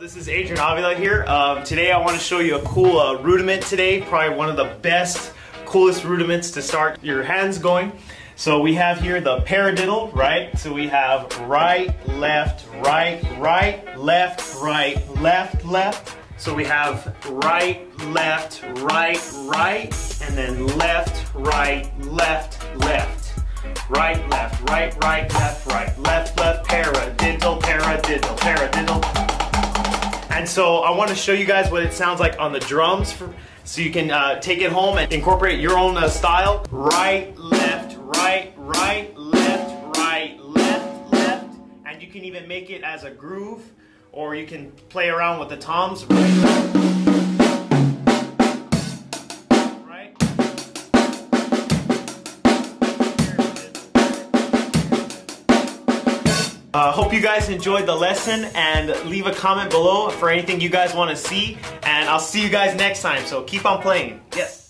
This is Adrian Avila here. Um, today I want to show you a cool uh, rudiment today, probably one of the best, coolest rudiments to start your hands going. So we have here the paradiddle, right? So we have right, left, right, right, left, right, left, left. So we have right, left, right, right, and then left, right, left, left. Right, left, right, right, left, right, left, left, paradiddle, paradiddle, paradiddle. And so I want to show you guys what it sounds like on the drums for, so you can uh, take it home and incorporate your own uh, style. Right, left, right, right, left, right, left, left. And you can even make it as a groove or you can play around with the toms. Right, left. Uh, hope you guys enjoyed the lesson and leave a comment below for anything you guys want to see and I'll see you guys next time so keep on playing. Yes